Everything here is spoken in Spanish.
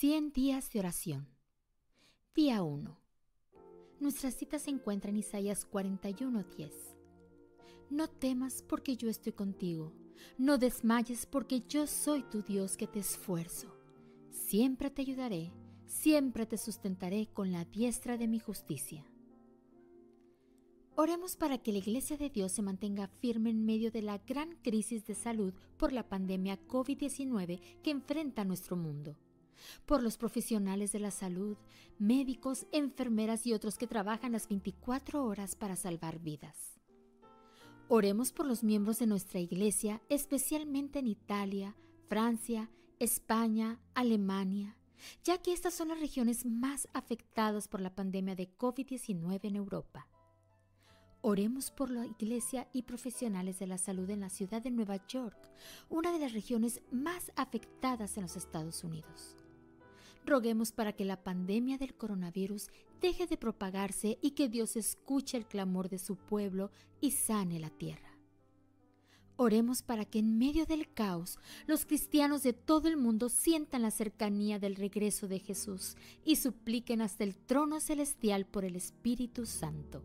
100 días de oración. Día 1. Nuestra cita se encuentra en Isaías 41:10. No temas porque yo estoy contigo. No desmayes porque yo soy tu Dios que te esfuerzo. Siempre te ayudaré, siempre te sustentaré con la diestra de mi justicia. Oremos para que la Iglesia de Dios se mantenga firme en medio de la gran crisis de salud por la pandemia COVID-19 que enfrenta nuestro mundo por los profesionales de la salud, médicos, enfermeras y otros que trabajan las 24 horas para salvar vidas. Oremos por los miembros de nuestra Iglesia, especialmente en Italia, Francia, España, Alemania, ya que estas son las regiones más afectadas por la pandemia de COVID-19 en Europa. Oremos por la Iglesia y profesionales de la salud en la ciudad de Nueva York, una de las regiones más afectadas en los Estados Unidos. Roguemos para que la pandemia del coronavirus deje de propagarse y que Dios escuche el clamor de su pueblo y sane la tierra. Oremos para que en medio del caos los cristianos de todo el mundo sientan la cercanía del regreso de Jesús y supliquen hasta el trono celestial por el Espíritu Santo.